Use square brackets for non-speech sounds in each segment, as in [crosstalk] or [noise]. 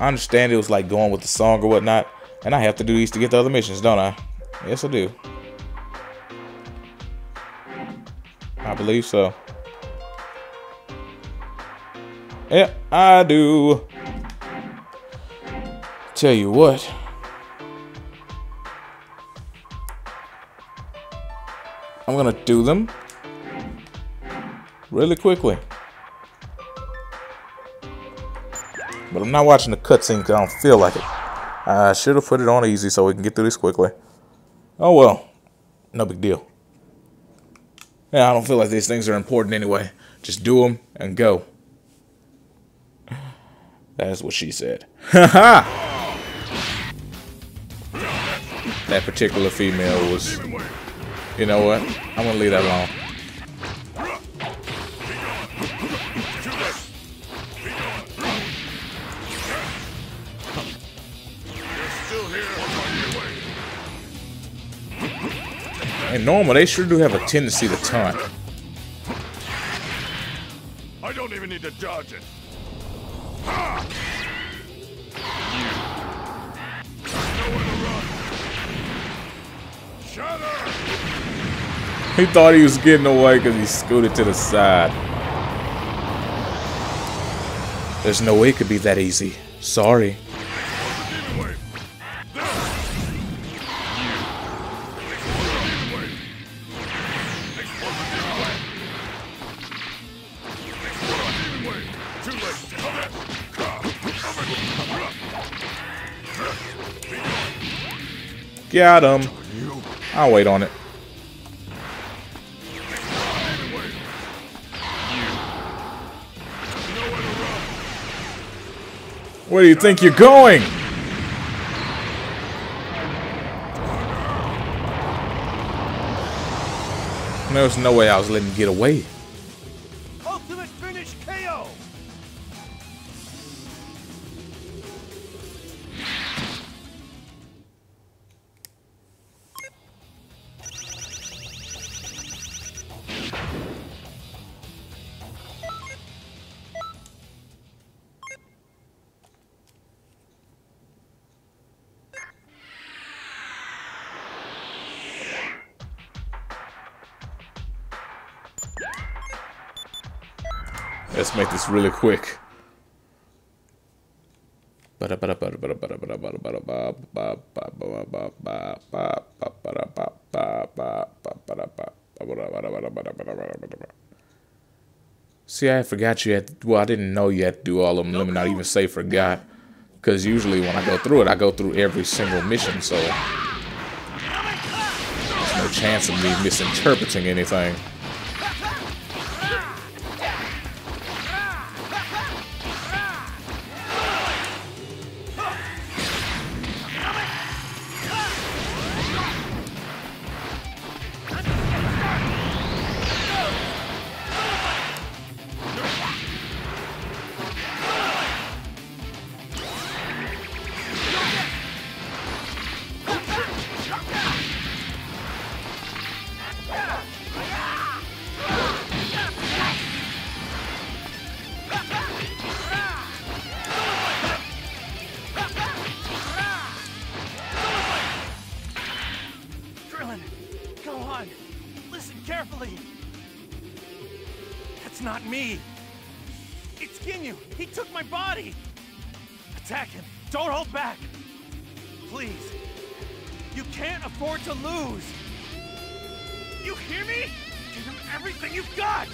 I understand it was like going with the song or whatnot, and I have to do these to get the other missions, don't I? Yes, I do. I believe so. Yeah, I do. Tell you what. I'm gonna do them really quickly. But I'm not watching the cutscene because I don't feel like it. I should have put it on easy so we can get through this quickly. Oh well, no big deal. Yeah, I don't feel like these things are important anyway. Just do them and go. That's what she said. Ha [laughs] ha! That particular female was. You know what? I'm gonna leave that alone. And normal, they sure do have a tendency to taunt. I don't even need to dodge it. He thought he was getting away because he scooted to the side. There's no way it could be that easy. Sorry. Got him. I'll wait on it. Where do you think you're going? There's no way I was letting you get away. Let's make this really quick. See, I forgot you had. well, I didn't know you had to do all of them. Let me not even say forgot, because usually when I go through it, I go through every single mission. So there's no chance of me misinterpreting anything. Carefully. That's not me. It's Ginyu. He took my body. Attack him. Don't hold back. Please. You can't afford to lose. You hear me? Give him everything you've got.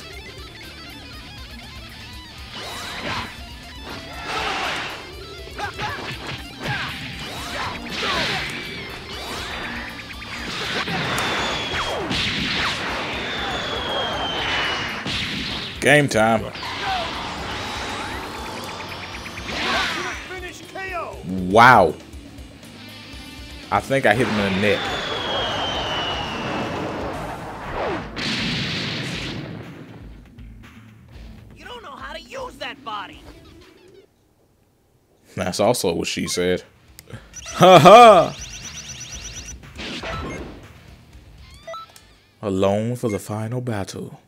Game time. Wow. I think I hit him in the neck. You don't know how to use that body. That's also what she said. Ha ha! Alone for the final battle.